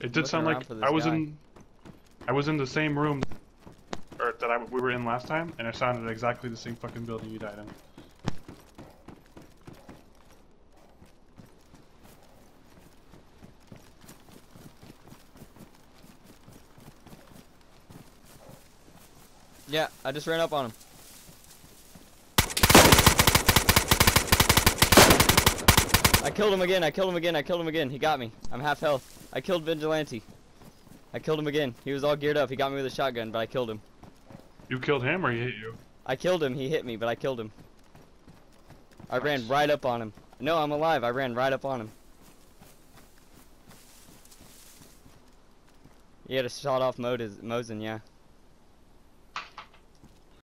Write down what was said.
It did sound like I was guy. in. I was in the same room, or that I we were in last time, and it sounded exactly the same fucking building you died in. Yeah, I just ran up on him. I killed him again, I killed him again, I killed him again. He got me. I'm half health. I killed Vigilante. I killed him again. He was all geared up. He got me with a shotgun, but I killed him. You killed him, or he hit you? I killed him. He hit me, but I killed him. I Nice. ran right up on him. No, I'm alive. I ran right up on him. He had a shot off Mosin, yeah.